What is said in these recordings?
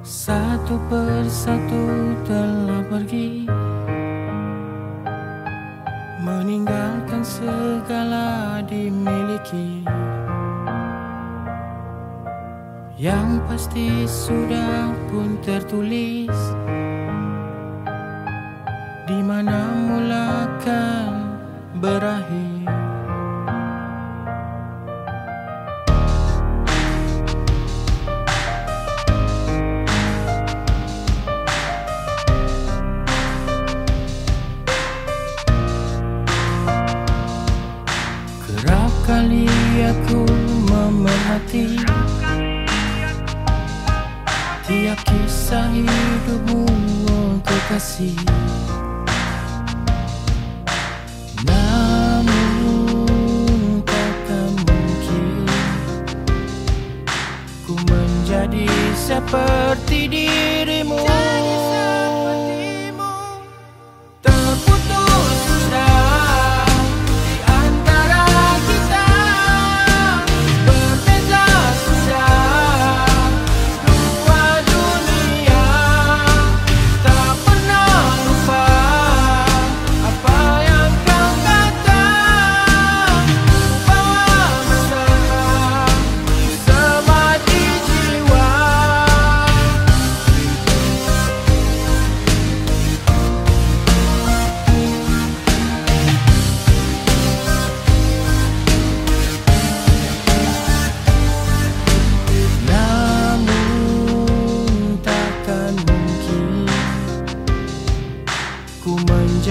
satu persatu telah pergi. Meninggalkan segala dimiliki. Yang pasti sudah pun tertulis. Di mana mulakan berakhir kali aku memerhati Tiap kisah hidupmu oh kekasih Namun takkan mungkin Ku menjadi seperti dirimu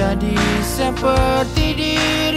menjadi seperti dirimu